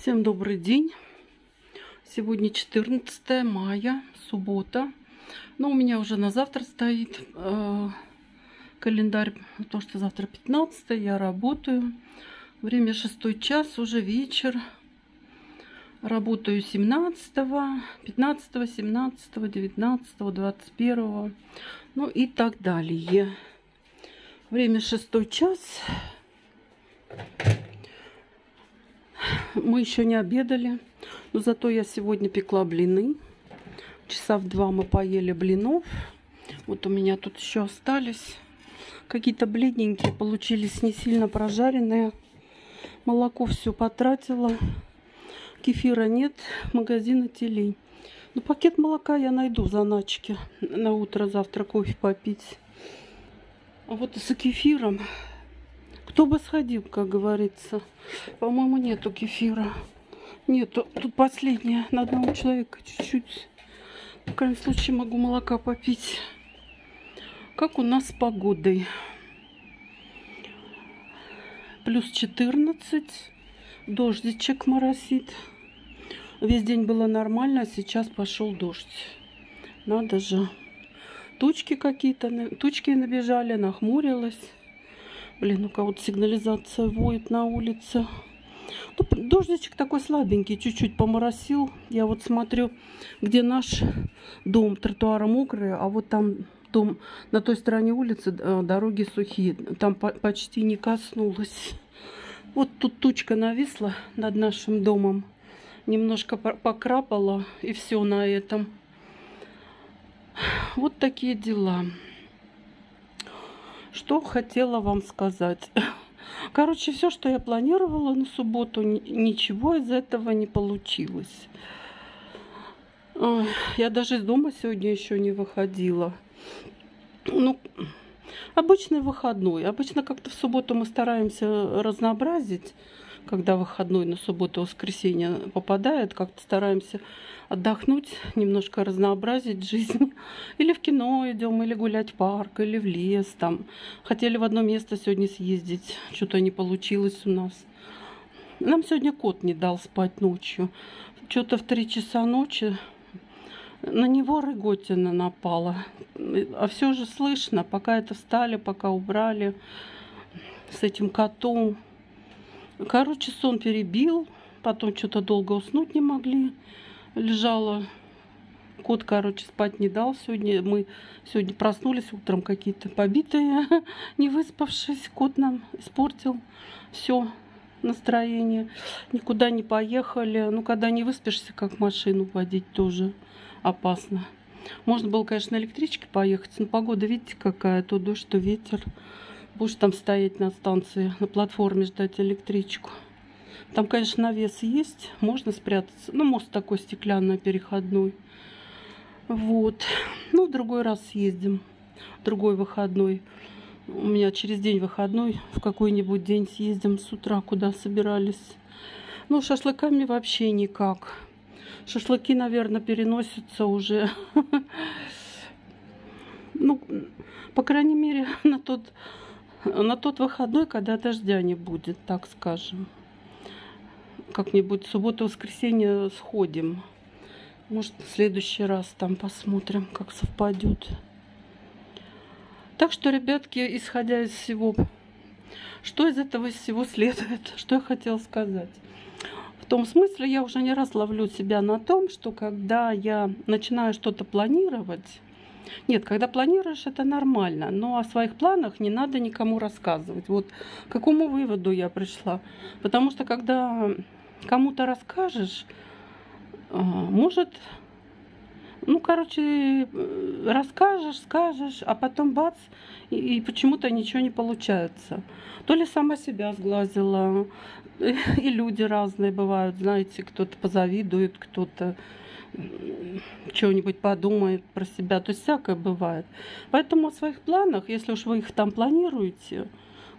Всем добрый день. Сегодня 14 мая, суббота. Но у меня уже на завтра стоит э, календарь, потому что завтра 15 я работаю. Время 6 час, уже вечер. Работаю 17, 15, 17, 19, 21, ну и так далее. Время 6 час. Мы еще не обедали, но зато я сегодня пекла блины. Часа в два мы поели блинов. Вот у меня тут еще остались. Какие-то бледненькие получились, не сильно прожаренные. Молоко все потратила. Кефира нет, магазина телей. Ну, пакет молока я найду заначки на утро завтра кофе попить. А вот и с кефиром кто бы сходил, как говорится. По-моему, нету кефира. Нету. Тут последнее. На одного человека чуть-чуть. В крайнем случае могу молока попить. Как у нас с погодой? Плюс 14. Дождичек моросит. Весь день было нормально, а сейчас пошел дождь. Надо же. Тучки какие-то, тучки набежали, нахмурилась. Блин, у кого-то сигнализация воет на улице. Ну, дождичек такой слабенький, чуть-чуть поморосил. Я вот смотрю, где наш дом, тротуары мокрые, а вот там дом на той стороне улицы, э, дороги сухие. Там по почти не коснулось. Вот тут тучка нависла над нашим домом. Немножко покрапала, и все на этом. Вот такие дела. Что хотела вам сказать. Короче, все, что я планировала на субботу, ничего из этого не получилось. Я даже из дома сегодня еще не выходила. Ну, обычный выходной. Обычно как-то в субботу мы стараемся разнообразить когда выходной на субботу воскресенье попадает, как-то стараемся отдохнуть, немножко разнообразить жизнь. Или в кино идем, или гулять в парк, или в лес. Там. Хотели в одно место сегодня съездить, что-то не получилось у нас. Нам сегодня кот не дал спать ночью. Что-то в три часа ночи на него рыготина напала. А все же слышно, пока это встали, пока убрали с этим котом. Короче, сон перебил. Потом что-то долго уснуть не могли. Лежала. Кот, короче, спать не дал сегодня. Мы сегодня проснулись утром какие-то побитые, не выспавшись. Кот нам испортил все настроение. Никуда не поехали. Ну, когда не выспишься, как машину водить, тоже опасно. Можно было, конечно, на электричке поехать, но погода, видите, какая. То дождь, то ветер. Будешь там стоять на станции, на платформе ждать электричку. Там, конечно, навес есть, можно спрятаться. Ну, мост такой стеклянный, переходной. Вот. Ну, в другой раз съездим. Другой выходной. У меня через день выходной. В какой-нибудь день съездим с утра, куда собирались. Ну, шашлыками вообще никак. Шашлыки, наверное, переносятся уже. Ну, по крайней мере, на тот на тот выходной, когда дождя не будет, так скажем. Как-нибудь субботу-воскресенье сходим. Может, в следующий раз там посмотрим, как совпадет. Так что, ребятки, исходя из всего, что из этого всего следует, что я хотела сказать. В том смысле, я уже не раз ловлю себя на том, что когда я начинаю что-то планировать, нет, когда планируешь, это нормально, но о своих планах не надо никому рассказывать. Вот к какому выводу я пришла. Потому что когда кому-то расскажешь, а, может, ну, короче, расскажешь, скажешь, а потом бац, и, и почему-то ничего не получается. То ли сама себя сглазила, и люди разные бывают, знаете, кто-то позавидует, кто-то что-нибудь подумает про себя. То есть всякое бывает. Поэтому о своих планах, если уж вы их там планируете,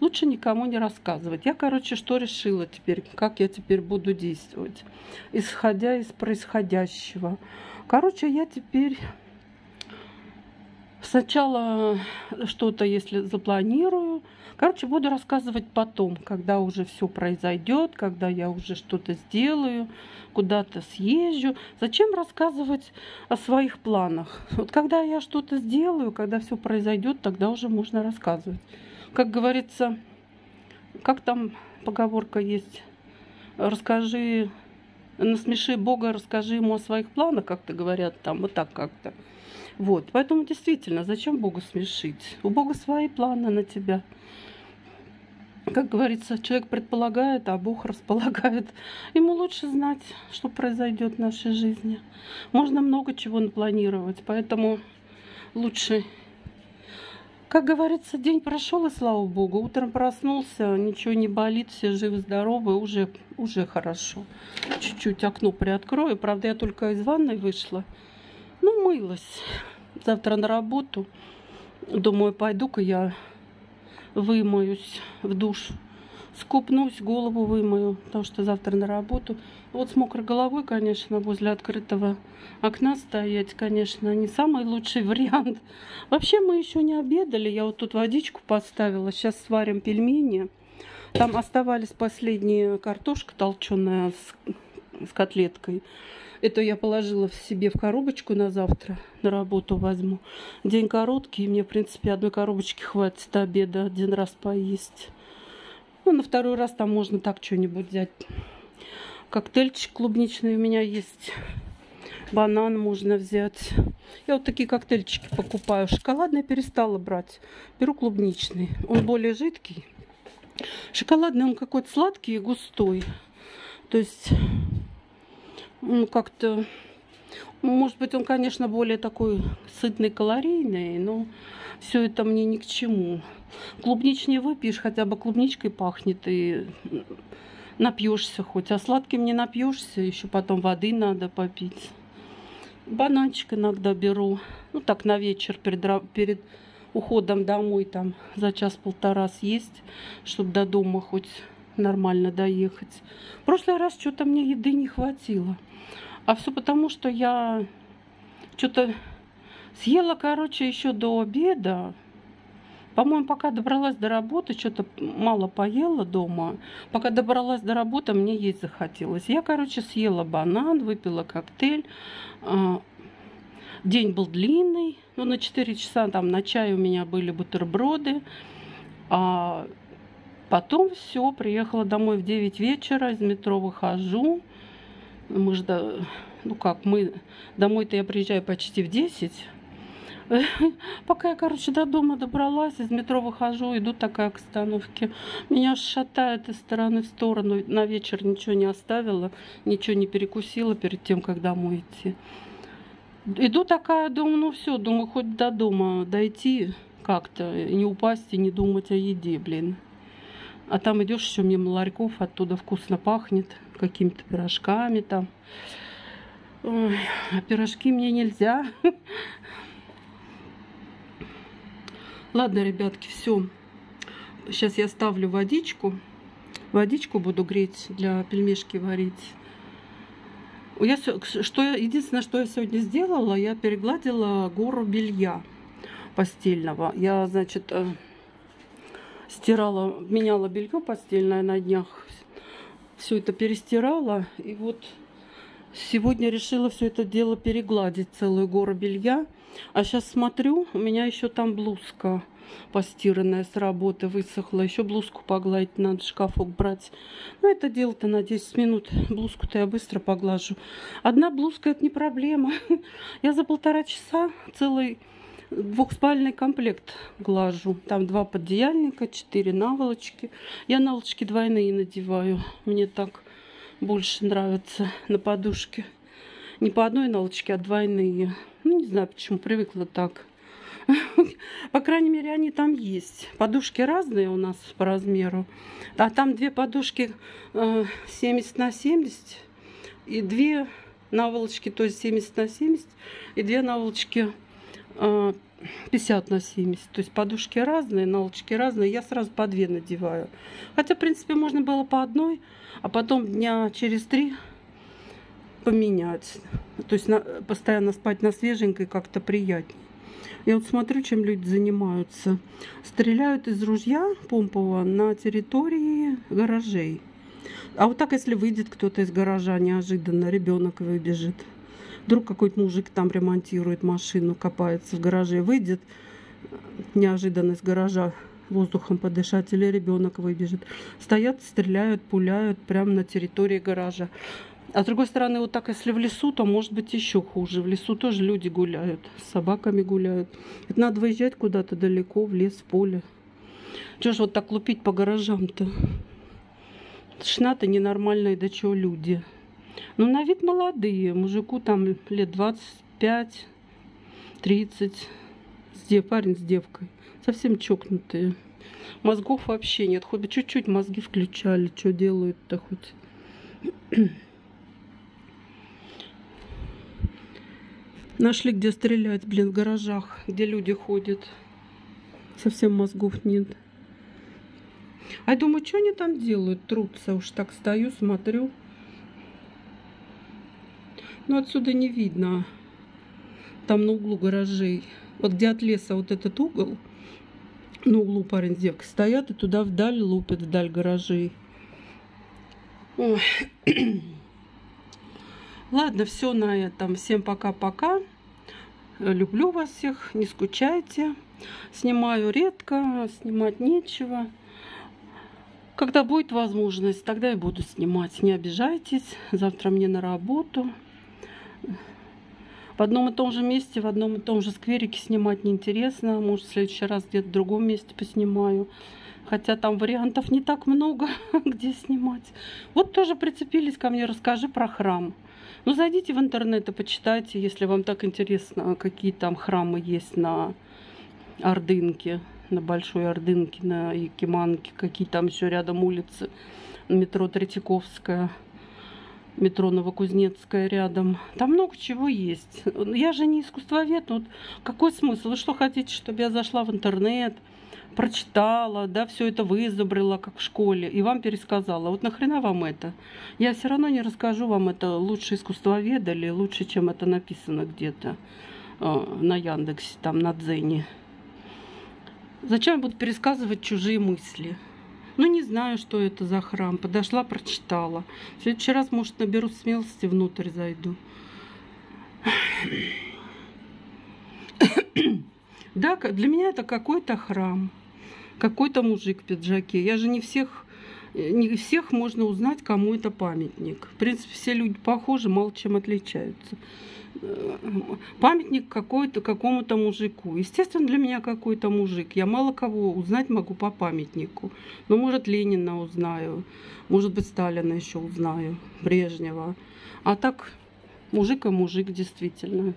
лучше никому не рассказывать. Я, короче, что решила теперь, как я теперь буду действовать, исходя из происходящего. Короче, я теперь сначала что-то, если запланирую, Короче, буду рассказывать потом, когда уже все произойдет, когда я уже что-то сделаю, куда-то съезжу. Зачем рассказывать о своих планах? Вот когда я что-то сделаю, когда все произойдет, тогда уже можно рассказывать. Как говорится, как там поговорка есть, расскажи, насмеши Бога, расскажи ему о своих планах, как-то говорят там, вот так как-то. Вот, поэтому действительно, зачем Богу смешить? У Бога свои планы на тебя. Как говорится, человек предполагает, а Бог располагает. Ему лучше знать, что произойдет в нашей жизни. Можно много чего напланировать, поэтому лучше как говорится, день прошел, и слава богу. Утром проснулся, ничего не болит, все живы-здоровы, уже, уже хорошо. Чуть-чуть окно приоткрою. Правда, я только из ванной вышла. Ну, мылась. Завтра на работу. Думаю, пойду-ка я вымоюсь в душ скупнусь, голову вымою, потому что завтра на работу. Вот с мокрой головой, конечно, возле открытого окна стоять, конечно, не самый лучший вариант. Вообще мы еще не обедали. Я вот тут водичку поставила. Сейчас сварим пельмени. Там оставались последние картошка толченая с, с котлеткой. Это я положила в себе в коробочку на завтра. На работу возьму. День короткий. Мне, в принципе, одной коробочки хватит обеда один раз поесть. Ну, на второй раз там можно так что-нибудь взять. Коктейльчик клубничный у меня есть. Банан можно взять. Я вот такие коктейльчики покупаю. Шоколадный перестала брать. Беру клубничный. Он более жидкий. Шоколадный он какой-то сладкий и густой. То есть, ну, как-то... Может быть, он, конечно, более такой сытный, калорийный, но все это мне ни к чему. Клубничный выпьешь, хотя бы клубничкой пахнет, и напьешься хоть. А сладким не напьешься, еще потом воды надо попить. Бананчик иногда беру. Ну, так на вечер перед, перед уходом домой там за час-полтора съесть, чтобы до дома хоть нормально доехать. В прошлый раз что-то мне еды не хватило. А все потому, что я что-то съела, короче, еще до обеда. По-моему, пока добралась до работы, что-то мало поела дома. Пока добралась до работы, мне есть захотелось. Я, короче, съела банан, выпила коктейль. А, день был длинный. Ну, на 4 часа там на чай у меня были бутерброды. А потом все, приехала домой в 9 вечера, из метро выхожу. Мы жда... Ну как, мы... Домой-то я приезжаю почти в 10. Пока я, короче, до дома добралась, из метро выхожу, иду такая к остановке. Меня шатает из стороны в сторону. На вечер ничего не оставила, ничего не перекусила перед тем, как домой идти. Иду такая, думаю, ну все, думаю, хоть до дома дойти как-то, не упасть и не думать о еде, блин. А там идешь еще мимо ларьков, оттуда вкусно пахнет какими-то пирожками там. Ой, а пирожки мне нельзя. Ладно, ребятки, все. Сейчас я ставлю водичку. Водичку буду греть для пельмешки варить. Я, что единственное, что я сегодня сделала, я перегладила гору белья постельного. Я, значит, э, стирала, меняла белье постельное на днях. Все это перестирала. И вот сегодня решила все это дело перегладить, целую гору белья. А сейчас смотрю, у меня еще там блузка постиранная с работы высохла. Еще блузку погладить надо, шкафок брать. Ну, это дело-то на 10 минут. Блузку-то я быстро поглажу. Одна блузка это не проблема. Я за полтора часа целый двухспальный комплект глажу. Там два поддеяльника, четыре наволочки. Я наволочки двойные надеваю. Мне так больше нравится на подушке. Не по одной наволочке, а двойные. Ну, не знаю, почему привыкла так. По крайней мере, они там есть. Подушки разные у нас по размеру. А там две подушки 70 э, на 70 и две наволочки, то есть 70 на 70, и две наволочки 50 э, на 70. То есть подушки разные, наволочки разные. Я сразу по две надеваю. Хотя, в принципе, можно было по одной, а потом дня через три поменять. То есть на, постоянно спать на свеженькой как-то приятнее. Я вот смотрю, чем люди занимаются. Стреляют из ружья помпового на территории гаражей. А вот так, если выйдет кто-то из гаража неожиданно, ребенок выбежит. Вдруг какой-то мужик там ремонтирует машину, копается в гараже, выйдет неожиданно из гаража воздухом подышать, или ребенок выбежит. Стоят, стреляют, пуляют прямо на территории гаража. А с другой стороны, вот так, если в лесу, то может быть еще хуже. В лесу тоже люди гуляют, с собаками гуляют. Это надо выезжать куда-то далеко, в лес, в поле. Чего ж вот так лупить по гаражам-то? Тошна-то ненормальные, да чего люди. Ну, на вид молодые. Мужику там лет 25, 30. С парень с девкой. Совсем чокнутые. Мозгов вообще нет. Хоть бы чуть-чуть мозги включали. Что делают-то хоть? Нашли, где стрелять, блин, в гаражах, где люди ходят. Совсем мозгов нет. А я думаю, что они там делают? Трутся. Уж так стою, смотрю. Но отсюда не видно. Там на углу гаражей. Вот где от леса вот этот угол, на углу парень с девкой стоят и туда вдаль лупят, вдаль гаражей. Ой. Ладно, все на этом. Всем пока-пока. Люблю вас всех, не скучайте. Снимаю редко, снимать нечего. Когда будет возможность, тогда и буду снимать. Не обижайтесь. Завтра мне на работу. В одном и том же месте, в одном и том же скверике снимать неинтересно. Может, в следующий раз где-то в другом месте поснимаю. Хотя там вариантов не так много, где снимать. Вот тоже прицепились ко мне. Расскажи про храм. Ну, зайдите в интернет и почитайте, если вам так интересно, какие там храмы есть на Ордынке, на Большой Ордынке, на Якиманке, какие там еще рядом улицы, метро Третьяковская, метро Новокузнецкая рядом. Там много чего есть. Я же не искусствовед, вот какой смысл? Вы что хотите, чтобы я зашла в интернет, прочитала, да, все это вызубрила, как в школе, и вам пересказала. Вот нахрена вам это? Я все равно не расскажу вам это лучше искусствоведа или лучше, чем это написано где-то э, на Яндексе, там, на Дзене. Зачем я буду пересказывать чужие мысли? Ну, не знаю, что это за храм. Подошла, прочитала. В следующий раз, может, наберу смелости, внутрь зайду. Да, для меня это какой-то храм какой-то мужик в пиджаке. Я же не всех, не всех можно узнать, кому это памятник. В принципе, все люди похожи, мало чем отличаются. Памятник какой-то какому-то мужику. Естественно, для меня какой-то мужик. Я мало кого узнать могу по памятнику. Но, может, Ленина узнаю. Может быть, Сталина еще узнаю. Брежнева. А так, мужик и мужик, действительно.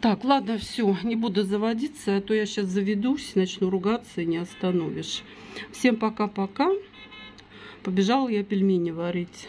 Так, ладно, все, не буду заводиться, а то я сейчас заведусь, начну ругаться и не остановишь. Всем пока-пока. Побежала я пельмени варить.